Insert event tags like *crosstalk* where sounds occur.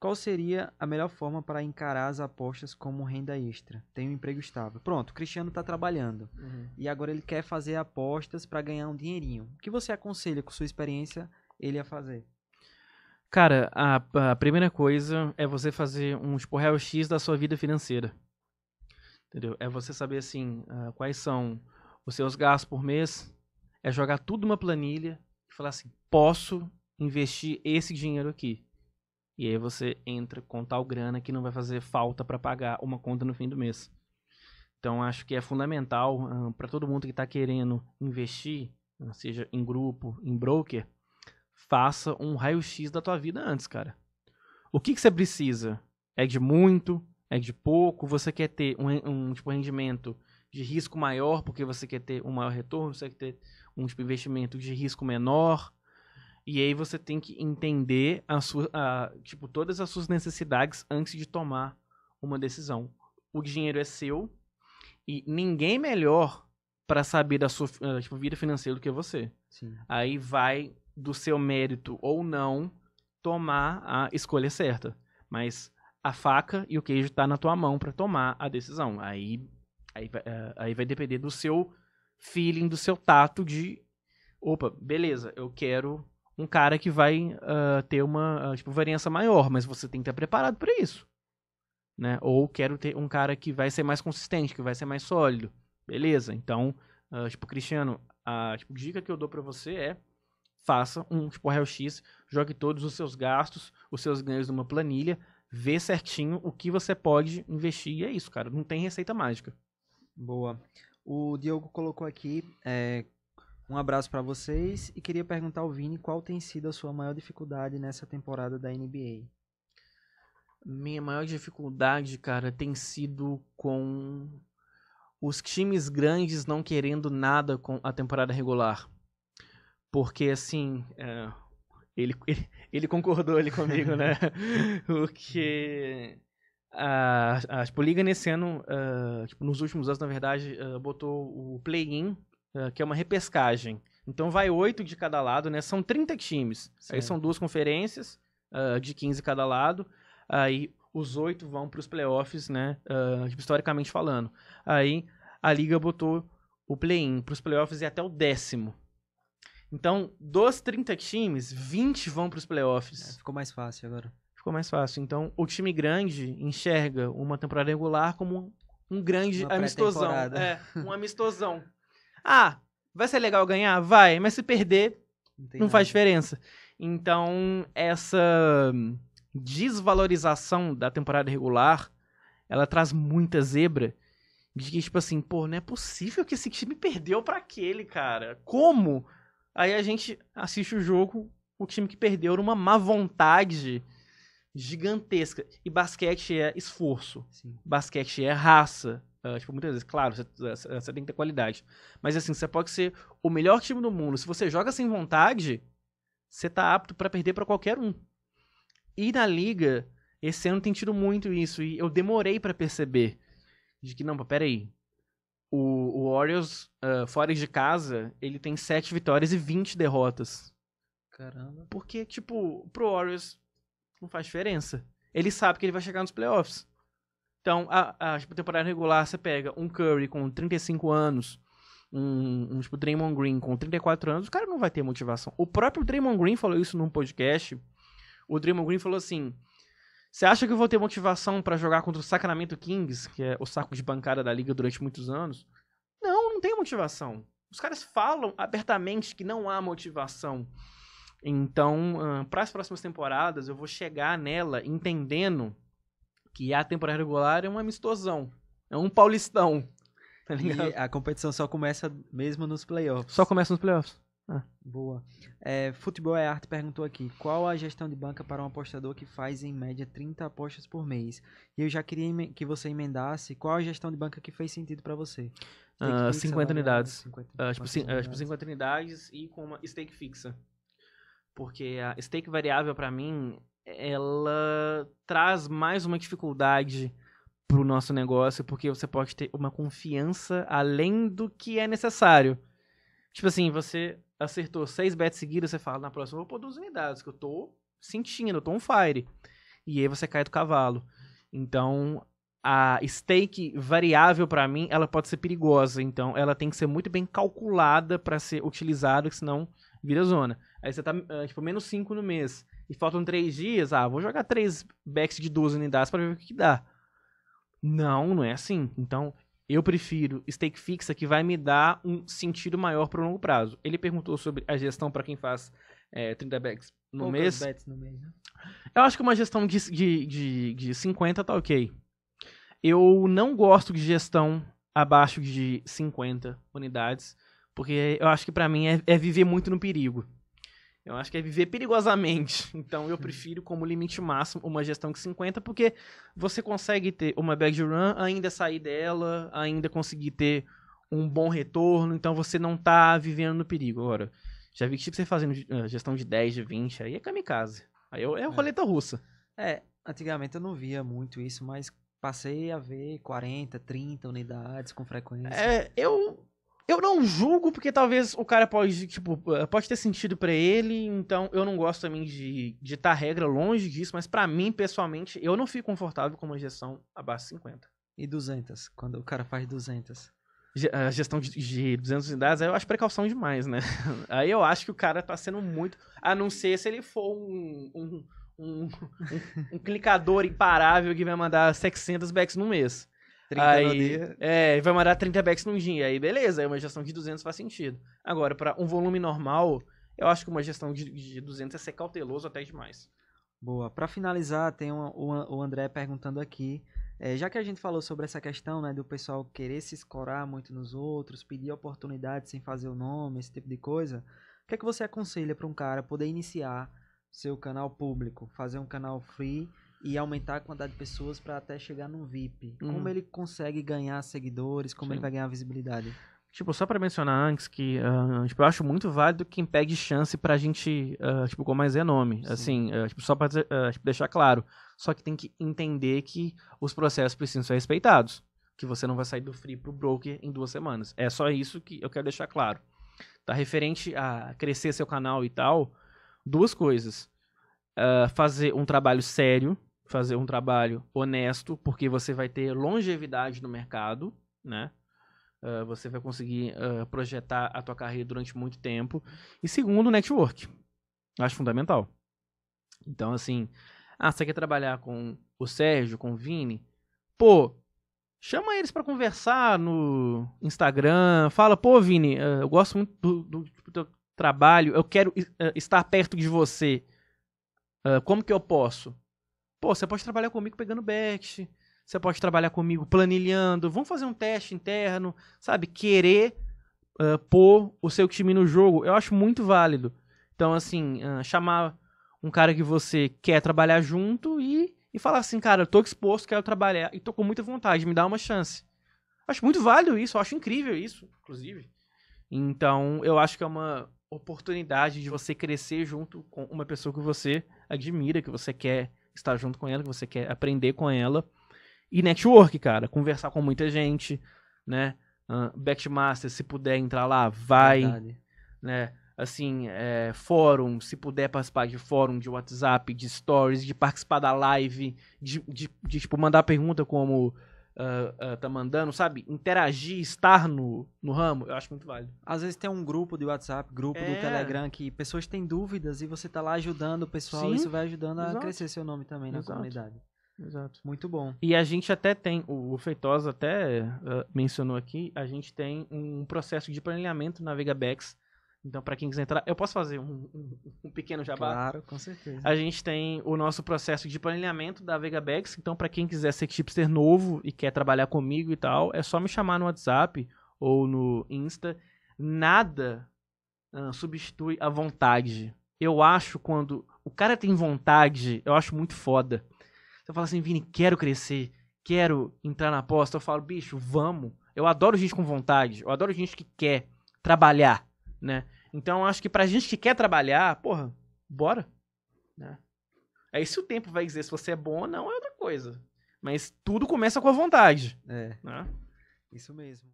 Qual seria a melhor forma para encarar as apostas como renda extra? Tem um emprego estável. Pronto, o Cristiano está trabalhando. Uhum. E agora ele quer fazer apostas para ganhar um dinheirinho. O que você aconselha, com sua experiência, ele a fazer? Cara, a, a primeira coisa é você fazer um tipo, X da sua vida financeira. Entendeu? É você saber, assim, uh, quais são os seus gastos por mês. É jogar tudo numa planilha e falar assim, posso investir esse dinheiro aqui e aí você entra com tal grana que não vai fazer falta para pagar uma conta no fim do mês. Então acho que é fundamental uh, ah, para todo mundo que está querendo investir, uh, seja em grupo, em broker, faça um raio-x da tua vida antes, cara. O que, que você precisa? É de muito? É de pouco? Você quer ter um, um tipo rendimento de risco maior porque você quer ter um maior retorno? Você quer ter um tipo, investimento de risco menor? E aí você tem que entender a sua, a, tipo, todas as suas necessidades antes de tomar uma decisão. O dinheiro é seu e ninguém melhor para saber da sua uh, tipo, vida financeira do que você. Sim. Aí vai do seu mérito ou não tomar a escolha certa. Mas a faca e o queijo está na tua mão para tomar a decisão. Aí, aí, uh, aí vai depender do seu feeling, do seu tato de opa, beleza, eu quero um cara que vai uh, ter uma uh, tipo, variância maior, mas você tem que estar preparado para isso. Né? Ou quero ter um cara que vai ser mais consistente, que vai ser mais sólido. Beleza, então, uh, tipo, Cristiano, a tipo, dica que eu dou para você é faça um tipo raio-x, jogue todos os seus gastos, os seus ganhos numa planilha, vê certinho o que você pode investir e é isso, cara. Não tem receita mágica. Boa. O Diogo colocou aqui é, um abraço para vocês e queria perguntar ao Vini qual tem sido a sua maior dificuldade nessa temporada da NBA. Minha maior dificuldade, cara, tem sido com os times grandes não querendo nada com a temporada regular. Porque, assim, é, ele, *laughs* ele, ele, concordou ali comigo, né? *laughs* Porque a, a tipo, Liga nesse ano, uh, tipo, nos últimos anos, na verdade, uh, botou o play-in que é uma repescagem. Então vai oito de cada lado, né? São 30 times. Certo. Aí são duas conferências uh, de 15 cada lado. Aí os oito vão para os playoffs, né? Uh, historicamente falando. Aí a liga botou o play-in para os playoffs e até o décimo. Então, dos 30 times, 20 vão para os playoffs. É, ficou mais fácil agora. Ficou mais fácil. Então, o time grande enxerga uma temporada regular como um grande amistosão. É, um amistosão. *laughs* Ah, vai ser legal ganhar? Vai, mas se perder, não, não faz diferença. Então, essa desvalorização da temporada regular, ela traz muita zebra. De que, tipo assim, pô, não é possível que esse time perdeu para aquele, cara. Como? Aí a gente assiste o jogo, o time que perdeu numa má vontade gigantesca. E basquete é esforço. Sim. Basquete é raça. Uh, tipo, muitas vezes, claro, você, você, tem que ter qualidade. Mas assim, você pode ser o melhor time do mundo. Se você joga sem vontade, você tá apto para perder para qualquer um. E na liga, esse ano tem tido muito isso. E eu demorei para perceber. De que, não, peraí. O, o Warriors, uh, fora de casa, ele tem 7 vitórias e 20 derrotas. Caramba. Porque, tipo, pro Warriors não faz diferença. Ele sabe que ele vai chegar nos playoffs. Então, a, a tipo, temporada regular, você pega um Curry com 35 anos, um, um tipo Draymond Green com 34 anos, o cara não vai ter motivação. O próprio Draymond Green falou isso num podcast. O Draymond Green falou assim: Você acha que eu vou ter motivação para jogar contra o Sacramento Kings, que é o saco de bancada da liga durante muitos anos? Não, não tem motivação. Os caras falam abertamente que não há motivação. Então, para as próximas temporadas, eu vou chegar nela entendendo que a temporada regular é um amistosão. É um paulistão. *laughs* Tá e a competição só começa mesmo nos playoffs. Só começa nos playoffs. Ah. Boa. É, Futebol é Arte perguntou aqui: qual a gestão de banca para um apostador que faz em média 30 apostas por mês? E eu já queria que você emendasse qual a gestão de banca que fez sentido para você. Uh, 50 unidades. 50, uh, tipo, unidades. tipo 50 unidades e com uma stake fixa. Porque a stake variável para mim ela traz mais uma dificuldade pro nosso negócio, porque você pode ter uma confiança além do que é necessário. Tipo assim, você acertou seis bets seguidas, você fala, na próxima eu vou pôr duas unidades, que eu tô sentindo, eu tô on fire. e aí você cai do cavalo. Então, a stake variável para mim, ela pode ser perigosa. Então, ela tem que ser muito bem calculada para ser utilizada, senão vira zona. Aí você tá, uh, tipo, menos 5 no mês. E faltam 3 dias. Ah, vou jogar 3 backs de 12 unidades para ver o que, que dá. Não, não é assim. Então, eu prefiro stake fixa que vai me dar um sentido maior para o longo prazo. Ele perguntou sobre a gestão para quem faz é, 30 backs no Poucas mês. bets no mês, né? Eu acho que uma gestão de, de, de, de 50 tá ok. Eu não gosto de gestão abaixo de 50 unidades, porque eu acho que para mim é, é, viver muito no perigo. Eu acho que é viver perigosamente. *laughs* Então eu prefiro como limite máximo uma gestão de 50, porque você consegue ter uma bag run, ainda sair dela, ainda conseguir ter um bom retorno, então você não tá vivendo no perigo. Agora, já vi que tipo, você fazendo uh, gestão de 10, de 20, aí é kamikaze. Aí é, é roleta russa. É, antigamente eu não via muito isso, mas passei a ver 40, 30 unidades com frequência. É, eu eu não julgo porque talvez o cara pode, tipo, eh, pode ter sentido para ele, então eu não gosto também de ditar regra longe disso, mas para mim, pessoalmente, eu não fico confortável com uma gestão abaixo de 50. E 200, quando o cara faz 200. A gestão de, de 200 unidades, aí eu acho precaução demais, né? *laughs* Aí eu acho que o cara tá sendo muito. A não ser se ele for um, um, um, um, um clicador imparável que vai mandar 600 backs no mês. 30 aí. É, vai mandar 30 backs num dia. Aí beleza, aí uma gestão de 200 faz sentido. Agora, para um volume normal, eu acho que uma gestão de, de 200 é ser cauteloso até demais. Boa. Para finalizar, tem um, o, o André perguntando aqui. É, já que a gente falou sobre essa questão né, do pessoal querer se escorar muito nos outros, pedir oportunidade sem fazer o nome, esse tipo de coisa, o que é que você aconselha para um cara poder iniciar seu canal público, fazer um canal free e aumentar a quantidade de pessoas para até chegar no VIP. Uhum. Como ele consegue ganhar seguidores, como Sim. ele vai ganhar visibilidade? Tipo, só pra mencionar antes que uh, tipo, eu acho muito válido quem pegue chance pra gente, uh, tipo, como mais é nome. Sim. Assim, uh, tipo, só pra tipo, deixar claro. Só que tem que entender que os processos precisam ser respeitados. Que você não vai sair do free pro broker em duas semanas. É só isso que eu quero deixar claro. Tá referente a crescer seu canal e tal, duas coisas. Fazer um trabalho sério, fazer um trabalho honesto, porque você vai ter longevidade no mercado, né? Uh, você vai conseguir uh, projetar a tua carreira durante muito tempo. E segundo, network. Acho fundamental. Então, assim, ah, você quer trabalhar com o Sérgio, com o Vini? Pô, chama eles pra conversar no Instagram. Fala, pô, Vini, uh, eu gosto muito do, do, do teu trabalho, eu quero estar perto de você. Como que eu posso? Pô, você pode trabalhar comigo pegando back, você pode trabalhar comigo planilhando, vamos fazer um teste interno, sabe? Querer uh, pôr o seu time no jogo, eu acho muito válido. Então, assim, uh, chamar um cara que você quer trabalhar junto e, e falar assim, cara, eu tô disposto, quero trabalhar e tô com muita vontade, me dá uma chance. Acho muito válido isso, acho incrível isso, inclusive. Então, eu acho que é uma oportunidade de você crescer junto com uma pessoa que você admira, que você quer estar junto com ela, que você quer aprender com ela. E network, cara, conversar com muita gente, né? Uh, Backmaster, se puder entrar lá, vai, Verdade. né? Assim, é, fórum, se puder participar de fórum, de WhatsApp, de stories, de participar da live, de, de, de, tipo, mandar pergunta como uh, uh, tá mandando, sabe? Interagir, estar no, no ramo, eu acho muito válido. Às vezes tem um grupo de WhatsApp, grupo É. do Telegram, que pessoas têm dúvidas e você tá lá ajudando o pessoal, Sim, isso vai ajudando a exato. crescer seu nome também na Exato. comunidade. Exato. Muito bom. E a gente até tem, o Feitosa até ah, mencionou aqui, a gente tem um processo de planejamento na Vegabex. Então, para quem quiser entrar, eu posso fazer um, um- um pequeno jabá? Claro, com certeza. A gente tem o nosso processo de planejamento da Vegabex. Então, para quem quiser ser chipster novo e quer trabalhar comigo e tal, é só me chamar no WhatsApp ou no Insta. Nada ah, substitui a vontade. Eu acho quando o cara tem vontade, eu acho muito foda. Você fala assim, Vini, quero crescer, quero entrar na aposta. Eu falo, bicho, vamos. Eu adoro gente com vontade, eu adoro gente que quer trabalhar, né? Então, acho que pra gente que quer trabalhar, porra, bora. Né? Aí se o tempo vai dizer se você é bom ou não é outra coisa. Mas tudo começa com a vontade. É, Né? isso mesmo.